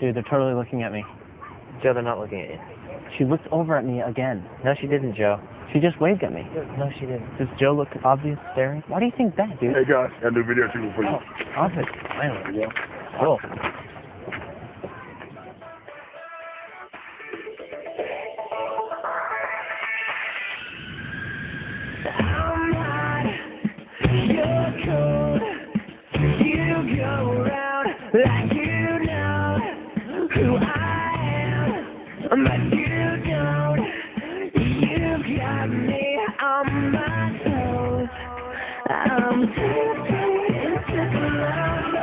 Dude, they're totally looking at me. Joe, they're not looking at you. She looked over at me again. No, she didn't, Joe. She just waved at me. No, she didn't. Does Joe look obvious staring? Why do you think that, dude? Hey guys, got a new video shooting for you. Oh, obvious. Finally. Yeah. Cool. But you don't. You got me on my toes. I'm tiptoeing into the love,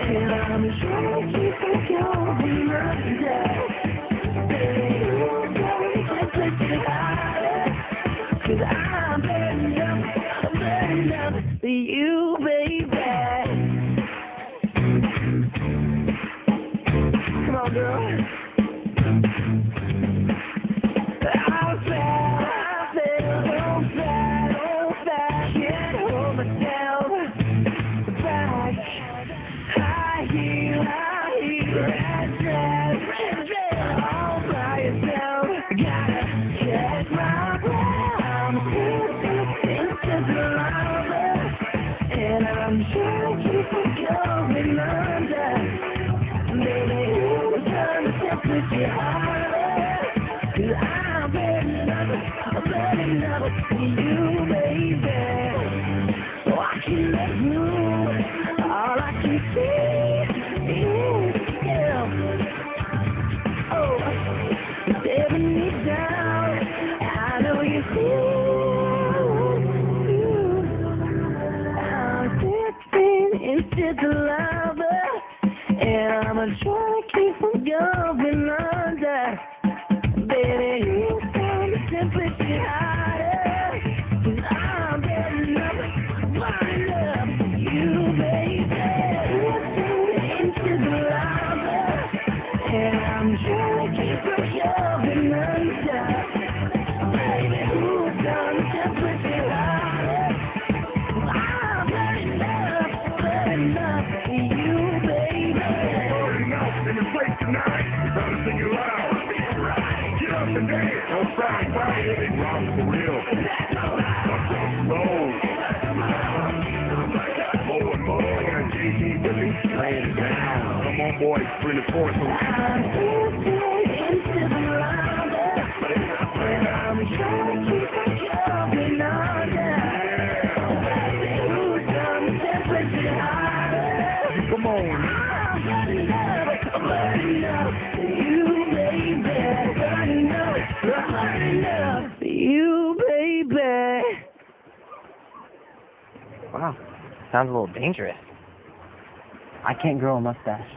and I'm trying to keep it going under. Baby, you got me tempted higher. Cause I'm into the and I'm trying to try to keep from going under. Get up and dance. Don't cry, cry. They rock for real. Laying down. Come on, boys. Bring the chorus on. I'm dipping into the lava, and I'm trying to keep from going under. Baby, who's on the temperature higher? Come on. I'm burning up, burning up for you, baby. Burning up, burning up for you, baby. Wow. Sounds a little dangerous. I can't grow a mustache.